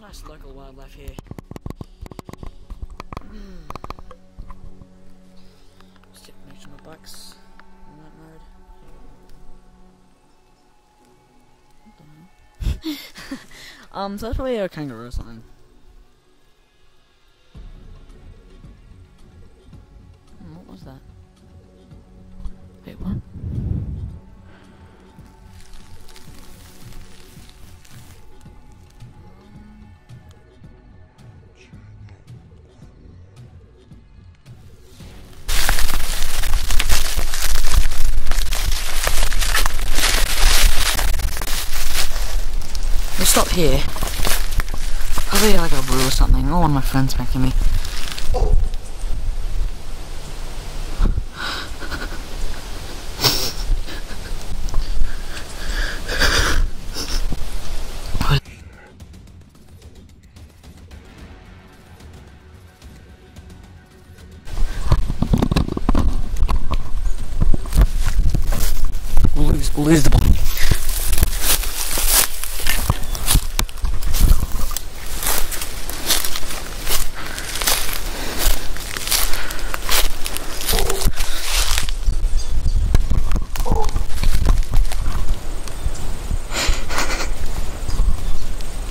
Nice local wildlife here. Just make sure my bike's in that um, so that's probably a kangaroo something. Hmm, What was that? Stop here. Probably like a brew or something, or one of my friends making me. Lose, lose the ball.